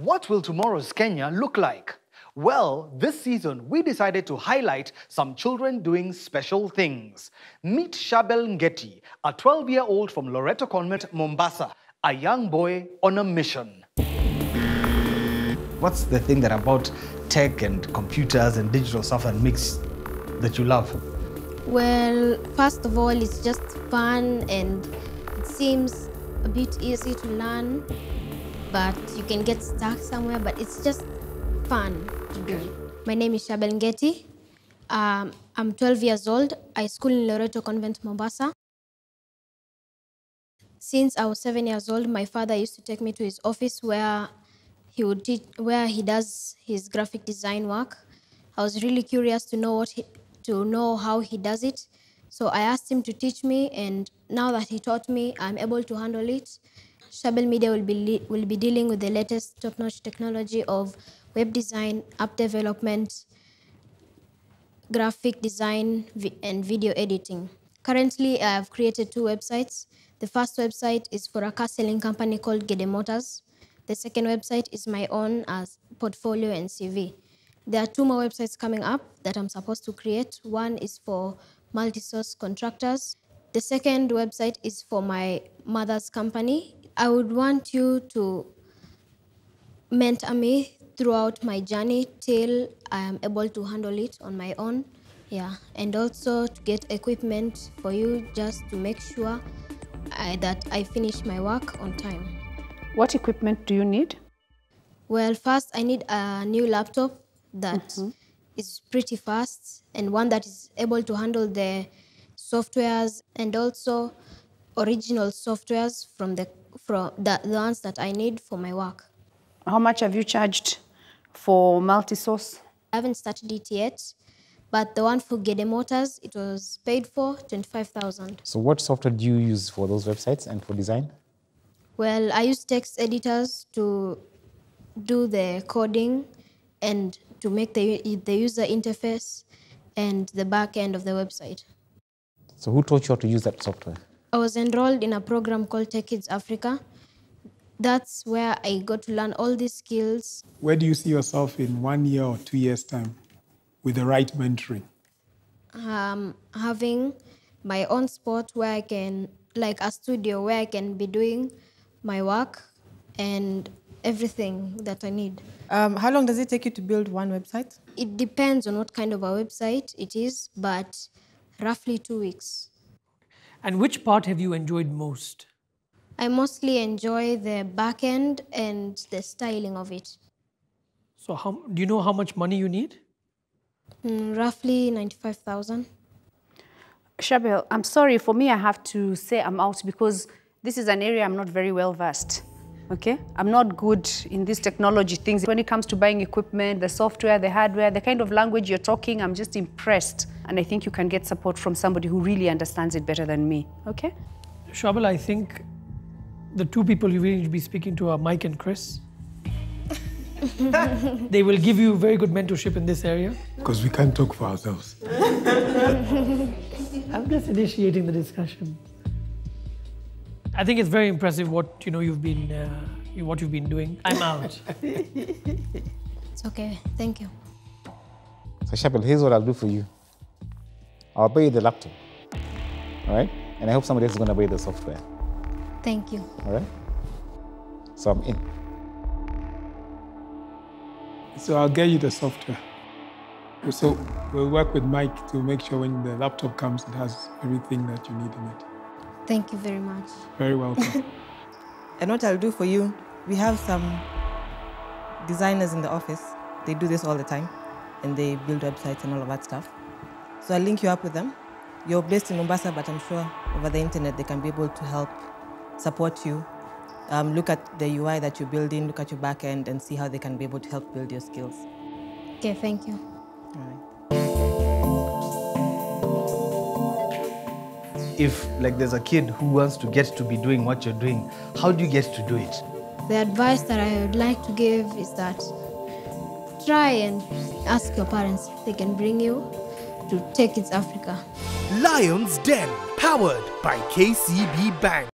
What will tomorrow's Kenya look like? Well, this season we decided to highlight some children doing special things. Meet Charbel Ng'eti, a 12 year old from Loreto Convent, Mombasa, a young boy on a mission. What's the thing that about tech and computers and digital stuff and mix that you love? Well, first of all, it's just fun and it seems a bit easy to learn, but you can get stuck somewhere, but it's just fun to do. My name is Charbel Ng'eti. Um, I'm 12 years old. I school in Loreto Convent, Mombasa. Since I was seven years old, my father used to take me to his office where he would teach, where he does his graphic design work. I was really curious to know what he, to know how he does it. So I asked him to teach me, and now that he taught me, I'm able to handle it. Charbel Media will be will be dealing with the latest top-notch technology of web design, app development, graphic design, and video editing. Currently, I have created two websites. The first website is for a car selling company called Gede Motors. The second website is my own as portfolio and CV. There are two more websites coming up that I'm supposed to create. One is for multi-source contractors. The second website is for my mother's company. I would want you to mentor me throughout my journey till I am able to handle it on my own. Yeah, and also to get equipment for you just to make sure I, that I finish my work on time. What equipment do you need? Well, first I need a new laptop that mm-hmm. is pretty fast and one that is able to handle the softwares and also original softwares from the from the, the ones that I need for my work. How much have you charged for multi-source? I haven't started it yet, but the one for Gede Motors, it was paid for 25,000. So what software do you use for those websites and for design? Well, I use text editors to do the coding and to make the, the user interface and the back end of the website. So who taught you how to use that software? I was enrolled in a program called Tech Kidz Africa. That's where I got to learn all these skills. Where do you see yourself in one year or two years' time with the right mentoring? Um, having my own spot where I can, like a studio where I can be doing my work and everything that I need. Um, how long does it take you to build one website? It depends on what kind of a website it is, but roughly two weeks. And which part have you enjoyed most? I mostly enjoy the back end and the styling of it. So, how, do you know how much money you need? Mm, roughly 95,000. Charbel, I'm sorry, for me, I have to say I'm out because this is an area I'm not very well versed. Okay? I'm not good in these technology things. When it comes to buying equipment, the software, the hardware, the kind of language you're talking, I'm just impressed. And I think you can get support from somebody who really understands it better than me. Okay? Charbel, I think the two people you really need to be speaking to are Mike and Chris. they will give you very good mentorship in this area. Because we can't talk for ourselves. I'm just initiating the discussion. I think it's very impressive what you know you've been uh, what you've been doing. I'm out. It's okay. Thank you. So Charbel, here's what I'll do for you. I'll buy you the laptop. All right? And I hope somebody else is going to buy the software. Thank you. All right? So I'm in. So I'll get you the software. So we'll work with Mike to make sure when the laptop comes, it has everything that you need in it. Thank you very much. Very welcome. And what I'll do for you, we have some designers in the office. They do this all the time and they build websites and all of that stuff. So I'll link you up with them. You're based in Mombasa, but I'm sure over the internet they can be able to help support you. Um, look at the UI that you're building, look at your back end, and see how they can be able to help build your skills. Okay, thank you. All right. If like there's a kid who wants to get to be doing what you're doing, how do you get to do it? The advice that I would like to give is that try and ask your parents if they can bring you to Tech Kidz Africa. Lions Den, powered by KCB Bank.